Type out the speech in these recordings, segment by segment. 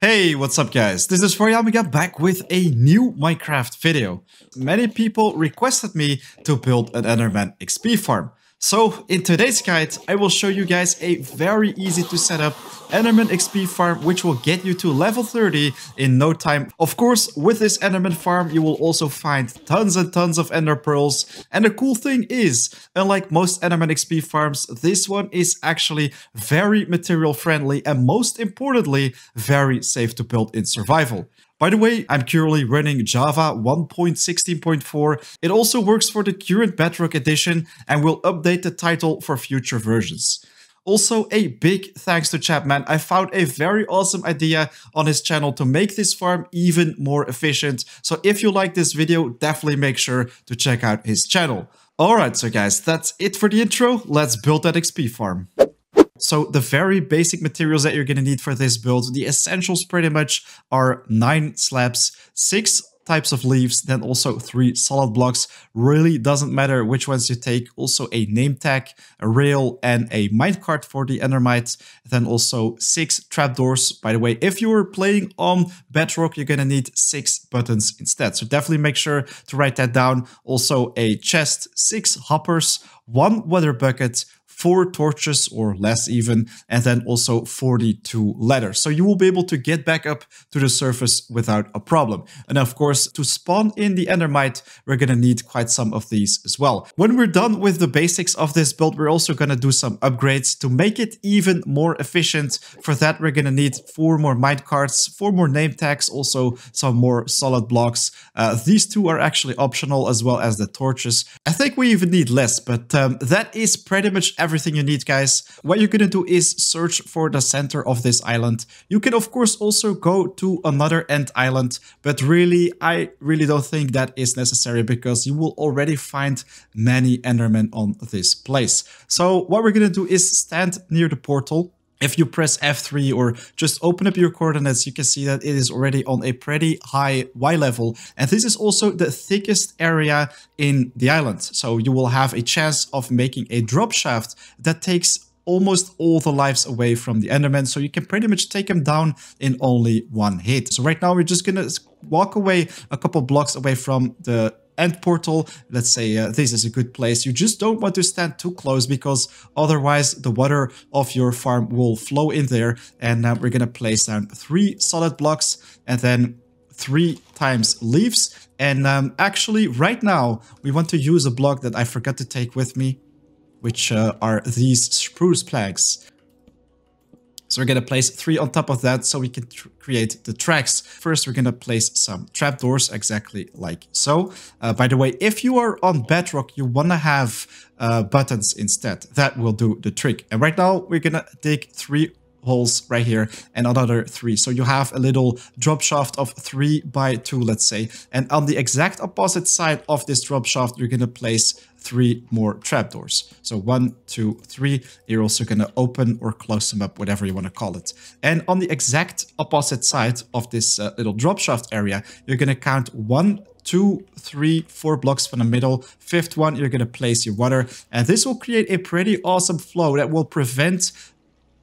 Hey, what's up guys? This is Faryamiga back with a new Minecraft video. Many people requested me to build an Enderman XP farm. So in today's guide, I will show you guys a very easy to set up Enderman XP farm, which will get you to level 30 in no time. Of course, with this Enderman farm, you will also find tons and tons of Ender Pearls. And the cool thing is, unlike most Enderman XP farms, this one is actually very material friendly and most importantly, very safe to build in survival. By the way, I'm currently running Java 1.16.4. It also works for the current Bedrock edition and will update the title for future versions. Also, a big thanks to Chapman. I found a very awesome idea on his channel to make this farm even more efficient. So if you like this video, definitely make sure to check out his channel. Alright, so guys, that's it for the intro. Let's build that XP farm. So the very basic materials that you're going to need for this build, the essentials pretty much are nine slabs, six types of leaves, then also three solid blocks. Really doesn't matter which ones you take. Also a name tag, a rail, and a minecart for the endermites. Then also six trapdoors. By the way, if you're playing on Bedrock, you're gonna need six buttons instead. So definitely make sure to write that down. Also a chest, six hoppers, one weather bucket, four torches or less even, and then also 42 ladders. So you will be able to get back up to the surface without a problem. And of course, to spawn in the endermite, we're gonna need quite some of these as well. When we're done with the basics of this build, we're also gonna do some upgrades to make it even more efficient. For that, we're gonna need four more mine carts, four more name tags, also some more solid blocks. Uh, these two are actually optional as well as the torches. I think we even need less, but um, that is pretty much everything everything you need, guys. What you're gonna do is search for the center of this island. You can, of course, also go to another end island, but really, I really don't think that is necessary because you will already find many Endermen on this place. So what we're gonna do is stand near the portal if you press F3 or just open up your coordinates, you can see that it is already on a pretty high Y level. And this is also the thickest area in the island. So you will have a chance of making a drop shaft that takes almost all the lives away from the Enderman. So you can pretty much take them down in only one hit. So right now we're just gonna walk away a couple blocks away from the end portal. Let's say uh, this is a good place. You just don't want to stand too close because otherwise the water of your farm will flow in there. And uh, we're going to place down three solid blocks and then three times leaves. And um, actually right now we want to use a block that I forgot to take with me, which uh, are these spruce planks. We're going to place three on top of that so we can create the tracks. First, we're going to place some trapdoors exactly like so. Uh, by the way, if you are on Bedrock, you want to have uh, buttons instead. That will do the trick. And right now, we're going to dig three holes right here and another three. So you have a little drop shaft of three by two, let's say. And on the exact opposite side of this drop shaft, you're going to place three more trapdoors. So one, two, three. You're also going to open or close them up, whatever you want to call it. And on the exact opposite side of this uh, little drop shaft area, you're going to count one, two, three, four blocks from the middle. Fifth one, you're going to place your water. And this will create a pretty awesome flow that will prevent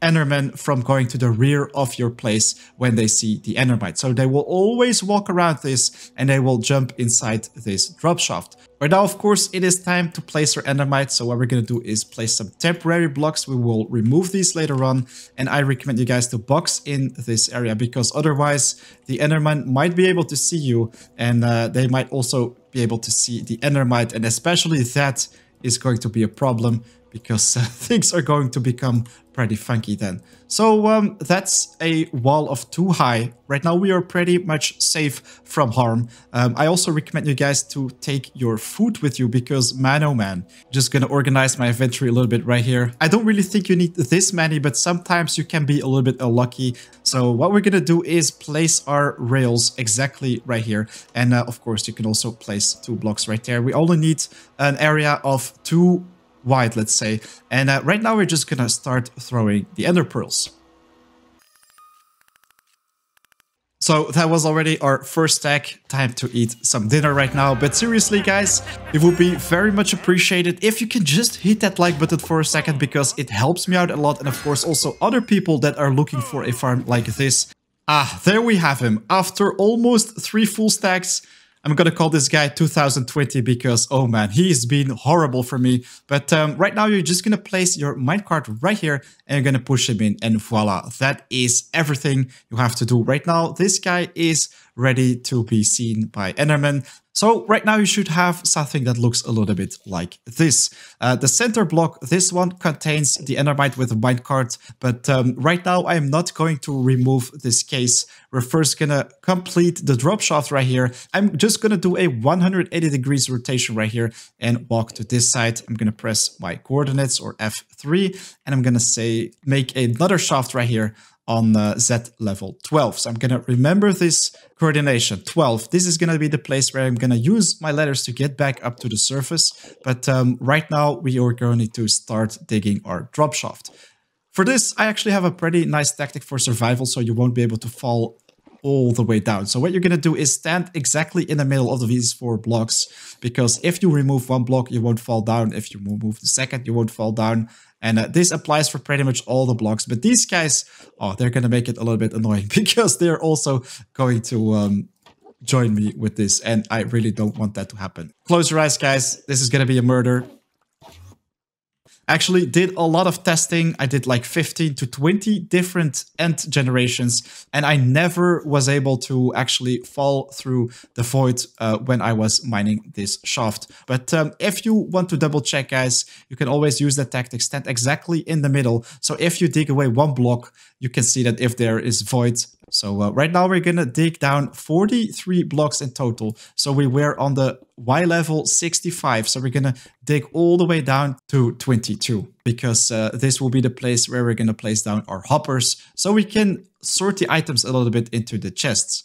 Endermen from going to the rear of your place when they see the Endermite. So they will always walk around this and they will jump inside this drop shaft. But now, of course, it is time to place our Endermite. So what we're going to do is place some temporary blocks. We will remove these later on. And I recommend you guys to box in this area because otherwise the Enderman might be able to see you and uh, they might also be able to see the Endermite. And especially that is going to be a problem because uh, things are going to become pretty funky then. So um, that's a wall of two high. Right now we are pretty much safe from harm. Um, I also recommend you guys to take your food with you because man oh man. Just gonna organize my inventory a little bit right here. I don't really think you need this many, but sometimes you can be a little bit unlucky. So what we're gonna do is place our rails exactly right here. And uh, of course you can also place two blocks right there. We only need an area of two wide, let's say. And uh, right now we're just gonna start throwing the ender pearls. So that was already our first stack. Time to eat some dinner right now. But seriously, guys, it would be very much appreciated if you can just hit that like button for a second because it helps me out a lot. And of course, also other people that are looking for a farm like this. Ah, there we have him. After almost three full stacks, I'm gonna call this guy 2020 because, oh man, he's been horrible for me. But um, right now, you're just gonna place your minecart right here and you're gonna push him in and voila, that is everything you have to do right now. This guy is ready to be seen by Enderman. So right now you should have something that looks a little bit like this. Uh, the center block, this one contains the endermite with a minecart, but um, right now I am not going to remove this case. We're first gonna complete the drop shaft right here. I'm just gonna do a 180 degrees rotation right here and walk to this side. I'm gonna press my coordinates or F3 and I'm gonna say make another shaft right here on uh, Z level 12. So I'm going to remember this coordination 12. This is going to be the place where I'm going to use my letters to get back up to the surface. But um, right now we are going to start digging our drop shaft. For this, I actually have a pretty nice tactic for survival, so you won't be able to fall all the way down. So what you're going to do is stand exactly in the middle of these four blocks, because if you remove one block, you won't fall down. If you remove the second, you won't fall down. And uh, this applies for pretty much all the blocks. But these guys, oh, they're going to make it a little bit annoying because they're also going to um, join me with this. And I really don't want that to happen. Close your eyes, guys. This is going to be a murder actually did a lot of testing. I did like 15 to 20 different end generations, and I never was able to actually fall through the void uh, when I was mining this shaft. But um, if you want to double check, guys, you can always use that tactic, stand exactly in the middle. So if you dig away one block, you can see that if there is void, so uh, right now we're gonna dig down 43 blocks in total. So we were on the Y level 65. So we're gonna dig all the way down to 22 because uh, this will be the place where we're gonna place down our hoppers so we can sort the items a little bit into the chests.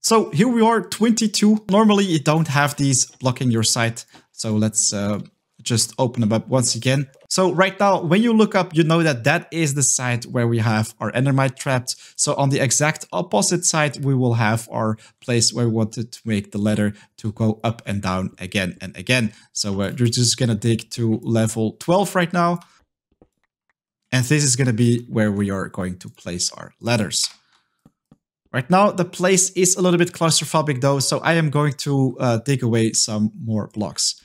So here we are, 22. Normally you don't have these blocking your sight. So let's uh, just open them up once again. So right now, when you look up, you know that that is the side where we have our endermite trapped. So on the exact opposite side, we will have our place where we wanted to make the ladder to go up and down again and again. So we're just going to dig to level 12 right now. And this is going to be where we are going to place our ladders. Right now, the place is a little bit claustrophobic though, so I am going to uh, dig away some more blocks.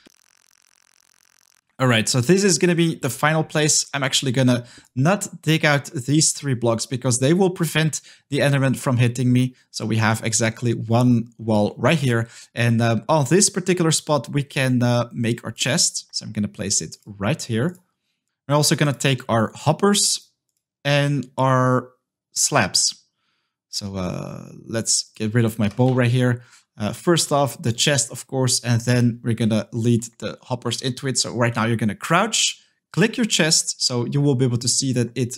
All right, so this is going to be the final place. I'm actually going to not dig out these three blocks because they will prevent the enderman from hitting me. So we have exactly one wall right here. And um, on this particular spot, we can uh, make our chest. So I'm going to place it right here. We're also going to take our hoppers and our slabs. So uh, let's get rid of my bow right here. Uh, first off, the chest, of course, and then we're gonna lead the hoppers into it. So right now you're gonna crouch, click your chest, so you will be able to see that it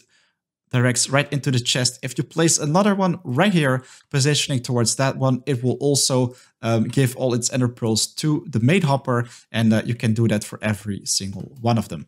directs right into the chest. If you place another one right here, positioning towards that one, it will also um, give all its ender pearls to the main hopper, and uh, you can do that for every single one of them.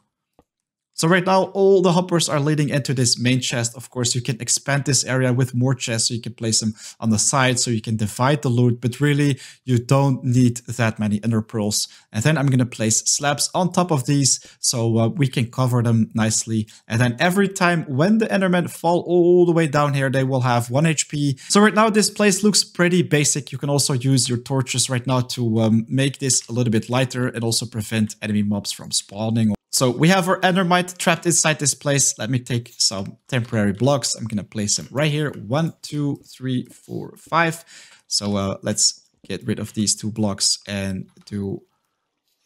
So right now, all the hoppers are leading into this main chest. Of course, you can expand this area with more chests, so you can place them on the side, so you can divide the loot, but really, you don't need that many ender pearls. And then I'm going to place slabs on top of these, so uh, we can cover them nicely. And then every time when the endermen fall all the way down here, they will have 1 HP. So right now, this place looks pretty basic. You can also use your torches right now to um, make this a little bit lighter and also prevent enemy mobs from spawning so we have our endermite trapped inside this place. Let me take some temporary blocks. I'm going to place them right here. One, two, three, four, five. So uh, let's get rid of these two blocks and do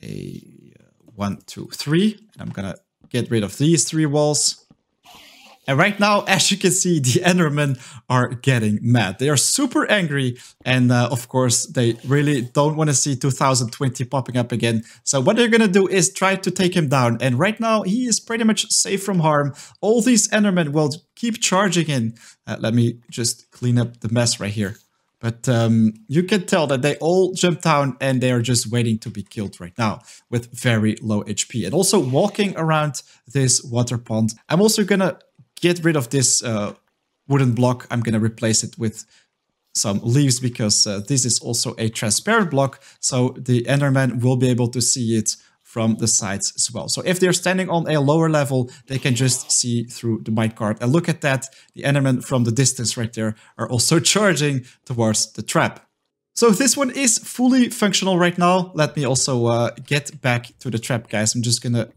a uh, one, two, three. And I'm going to get rid of these three walls. And right now, as you can see, the Endermen are getting mad. They are super angry. And uh, of course, they really don't want to see 2020 popping up again. So what they're going to do is try to take him down. And right now, he is pretty much safe from harm. All these Endermen will keep charging in. Uh, let me just clean up the mess right here. But um, you can tell that they all jump down and they are just waiting to be killed right now with very low HP. And also walking around this water pond. I'm also going to get rid of this uh, wooden block. I'm going to replace it with some leaves because uh, this is also a transparent block. So the Enderman will be able to see it from the sides as well. So if they're standing on a lower level, they can just see through the minecart. And look at that, the Endermen from the distance right there are also charging towards the trap. So this one is fully functional right now. Let me also uh, get back to the trap, guys. I'm just gonna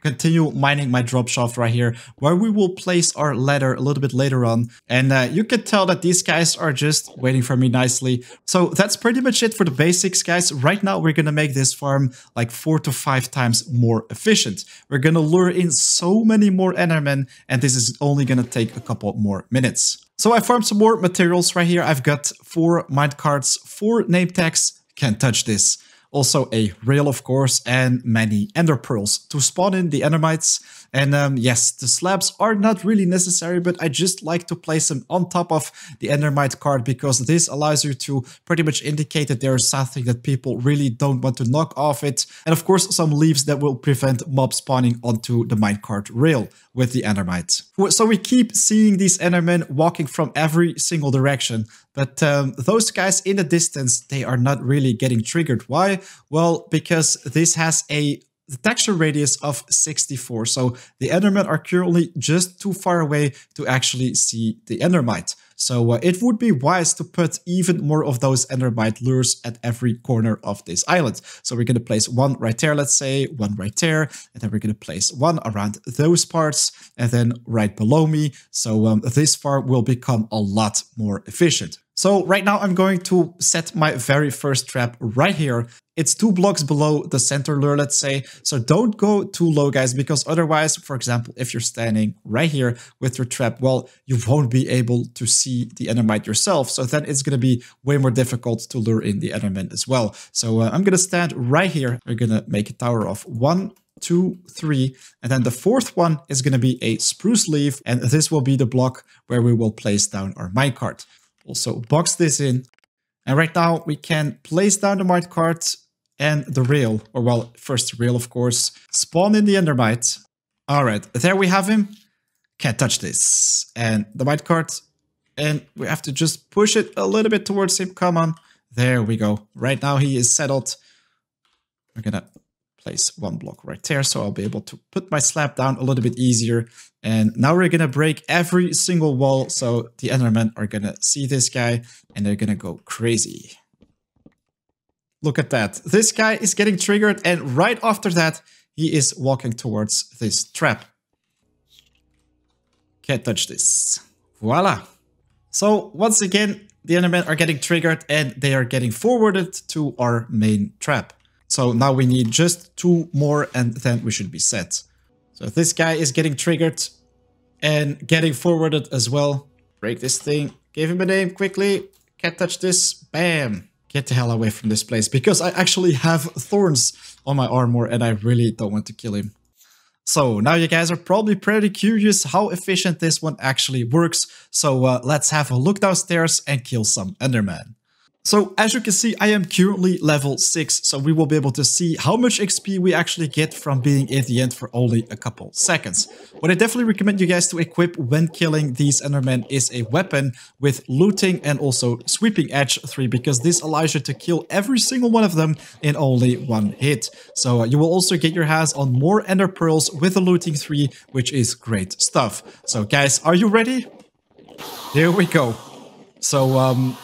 continue mining my drop shaft right here, where we will place our ladder a little bit later on. And uh, you can tell that these guys are just waiting for me nicely. So that's pretty much it for the basics, guys. Right now, we're to make this farm like four to five times more efficient. We're to lure in so many more Endermen, and this is only to take a couple more minutes. So I farmed some more materials right here. I've got four mine carts, four name tags. Can't touch this also a rail, of course, and many ender pearls to spawn in the endermites. And um, yes, the slabs are not really necessary, but I just like to place them on top of the endermite card because this allows you to pretty much indicate that there is something that people really don't want to knock off it. And of course, some leaves that will prevent mob spawning onto the minecart rail with the endermite. So we keep seeing these endermen walking from every single direction, but um, those guys in the distance, they are not really getting triggered. Why? Well, because this has a texture radius of 64. So the Endermen are currently just too far away to actually see the Endermite. So uh, it would be wise to put even more of those Endermite lures at every corner of this island. So we're going to place one right there, let's say, one right there, and then we're going to place one around those parts, and then right below me. So um, this farm will become a lot more efficient. So right now I'm going to set my very first trap right here. It's two blocks below the center lure, let's say. So don't go too low, guys, because otherwise, for example, if you're standing right here with your trap, well, you won't be able to see the endermite yourself. So then it's going to be way more difficult to lure in the enderman as well. So uh, I'm going to stand right here. We're going to make a tower of one, two, three, and then the fourth one is going to be a spruce leaf, and this will be the block where we will place down our minecart also box this in. And right now we can place down the mine cart and the rail, or well, first rail, of course, spawn in the endermite. All right, there we have him. Can't touch this. And the mine cart, and we have to just push it a little bit towards him. Come on. There we go. Right now he is settled. We're gonna place one block right there so I'll be able to put my slab down a little bit easier. And now we're going to break every single wall so the Endermen are going to see this guy and they're going to go crazy. Look at that. This guy is getting triggered and right after that he is walking towards this trap. Can't touch this. Voila. So once again, the Endermen are getting triggered and they are getting forwarded to our main trap. So now we need just two more and then we should be set. So this guy is getting triggered and getting forwarded as well. Break this thing. Give him a name quickly. Can't touch this. Bam. Get the hell away from this place because I actually have thorns on my armor and I really don't want to kill him. So now you guys are probably pretty curious how efficient this one actually works. So uh, let's have a look downstairs and kill some Enderman. So as you can see, I am currently level 6, so we will be able to see how much XP we actually get from being in the end for only a couple seconds. What I definitely recommend you guys to equip when killing these Endermen is a weapon with looting and also sweeping edge 3, because this allows you to kill every single one of them in only one hit. So uh, you will also get your hands on more Ender Pearls with the looting 3, which is great stuff. So guys, are you ready? Here we go. So um,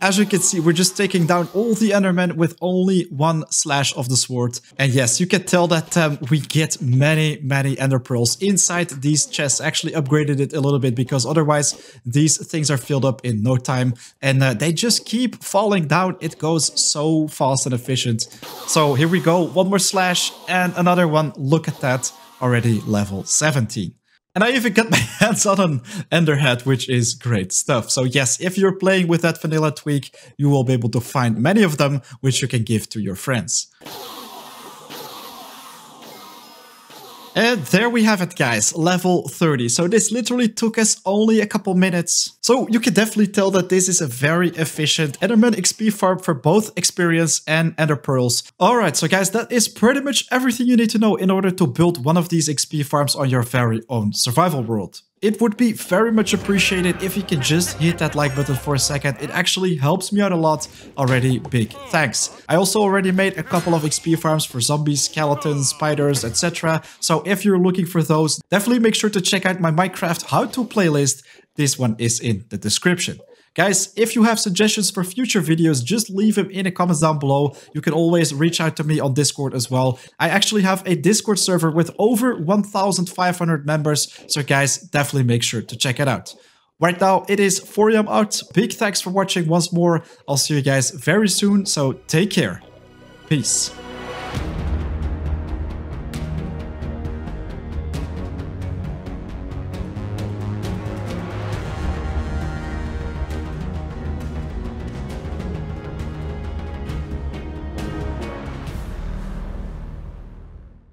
as you can see, we're just taking down all the Endermen with only one slash of the sword. And yes, you can tell that um, we get many, many Ender Pearls inside these chests. Actually upgraded it a little bit because otherwise these things are filled up in no time. And uh, they just keep falling down. It goes so fast and efficient. So here we go. One more slash and another one. Look at that. Already level 17. And I even got my hands on an Enderhead, which is great stuff. So yes, if you're playing with that vanilla tweak, you will be able to find many of them, which you can give to your friends. And there we have it guys, level 30. So this literally took us only a couple minutes. So you can definitely tell that this is a very efficient Enderman XP farm for both experience and Ender Pearls. Alright, so guys, that is pretty much everything you need to know in order to build one of these XP farms on your very own survival world. It would be very much appreciated if you can just hit that like button for a second. It actually helps me out a lot. Already big thanks. I also already made a couple of XP farms for zombies, skeletons, spiders, etc. So if you're looking for those, definitely make sure to check out my Minecraft how-to playlist. This one is in the description. Guys, if you have suggestions for future videos, just leave them in the comments down below. You can always reach out to me on Discord as well. I actually have a Discord server with over 1,500 members, so guys, definitely make sure to check it out. Right now, it is 4am out. Big thanks for watching once more. I'll see you guys very soon, so take care. Peace.